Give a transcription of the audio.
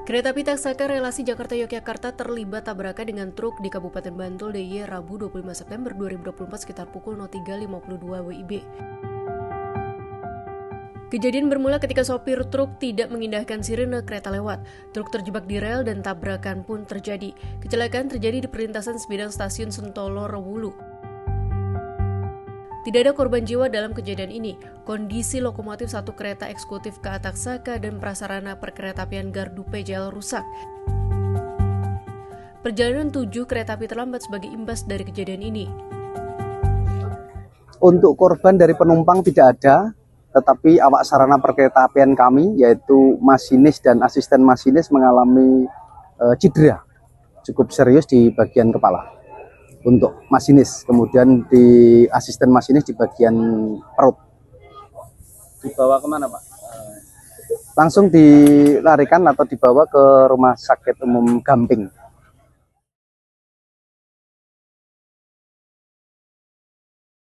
Kereta api Taksaka relasi Jakarta-Yogyakarta terlibat tabrakan dengan truk di Kabupaten Bantul DIY Rabu 25 September 2024 sekitar pukul 03.52 WIB. Kejadian bermula ketika sopir truk tidak mengindahkan sirene kereta lewat. Truk terjebak di rel dan tabrakan pun terjadi. Kecelakaan terjadi di perlintasan sebidang stasiun Sentolo Rewulu. Tidak ada korban jiwa dalam kejadian ini. Kondisi lokomotif satu kereta eksekutif ke Ataksaka dan prasarana perkeretaapian Gardu PJL rusak. Perjalanan tujuh kereta api terlambat sebagai imbas dari kejadian ini. Untuk korban dari penumpang tidak ada, tetapi awak sarana perkeretaapian kami, yaitu masinis dan asisten masinis mengalami uh, cedera cukup serius di bagian kepala untuk masinis, kemudian di asisten masinis di bagian perut. Dibawa ke mana Pak? Langsung dilarikan atau dibawa ke rumah sakit umum Gamping.